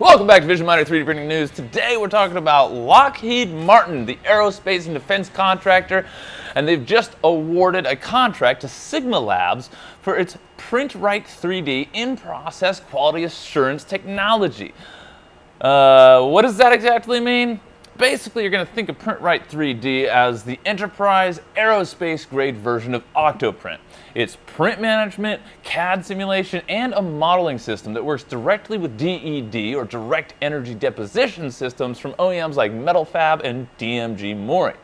Welcome back to Vision Miner 3D Printing News. Today we're talking about Lockheed Martin, the aerospace and defense contractor, and they've just awarded a contract to Sigma Labs for its PrintRite 3D in-process quality assurance technology. Uh, what does that exactly mean? Basically, you're going to think of PrintRite 3D as the enterprise aerospace grade version of Octoprint. It's print management, CAD simulation, and a modeling system that works directly with DED or direct energy deposition systems from OEMs like Metal-Fab and DMG Mori.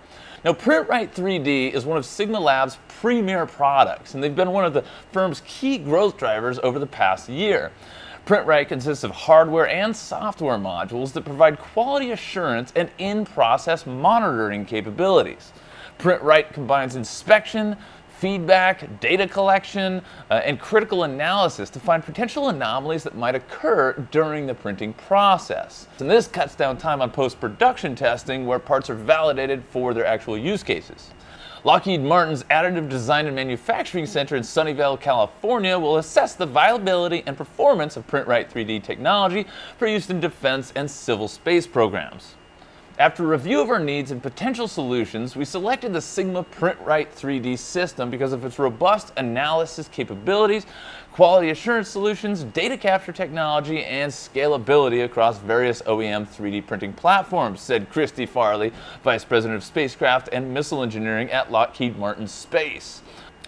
Now, PrintRite 3D is one of Sigma Labs' premier products, and they've been one of the firm's key growth drivers over the past year. PrintRite consists of hardware and software modules that provide quality assurance and in-process monitoring capabilities. PrintRite combines inspection, feedback, data collection, uh, and critical analysis to find potential anomalies that might occur during the printing process. And this cuts down time on post-production testing where parts are validated for their actual use cases. Lockheed Martin's Additive Design and Manufacturing Center in Sunnyvale, California will assess the viability and performance of PrintRite 3D technology for use in defense and civil space programs. After review of our needs and potential solutions, we selected the Sigma PrintRite 3D system because of its robust analysis capabilities, quality assurance solutions, data capture technology, and scalability across various OEM 3D printing platforms, said Kristi Farley, Vice President of Spacecraft and Missile Engineering at Lockheed Martin Space.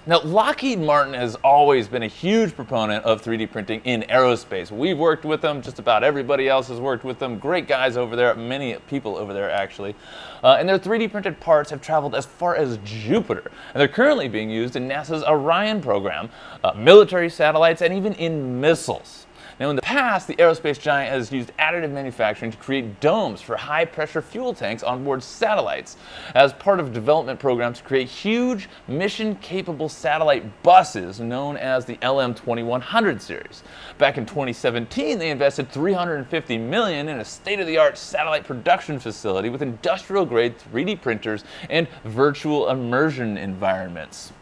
Now, Lockheed Martin has always been a huge proponent of 3D printing in aerospace. We've worked with them, just about everybody else has worked with them. Great guys over there, many people over there actually. Uh, and their 3D printed parts have traveled as far as Jupiter. And they're currently being used in NASA's Orion program, uh, military satellites, and even in missiles. Now, in the past, the aerospace giant has used additive manufacturing to create domes for high pressure fuel tanks on board satellites as part of development programs to create huge mission capable satellite buses known as the LM2100 series. Back in 2017, they invested 350 million in a state of the art satellite production facility with industrial grade 3D printers and virtual immersion environments.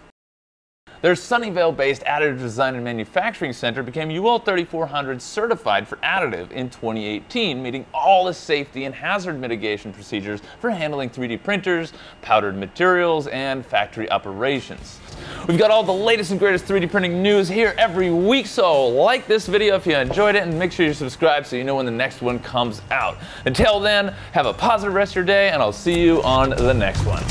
Their Sunnyvale-based Additive Design and Manufacturing Center became UL 3400 certified for additive in 2018, meeting all the safety and hazard mitigation procedures for handling 3D printers, powdered materials, and factory operations. We've got all the latest and greatest 3D printing news here every week, so like this video if you enjoyed it and make sure you subscribe so you know when the next one comes out. Until then, have a positive rest of your day and I'll see you on the next one.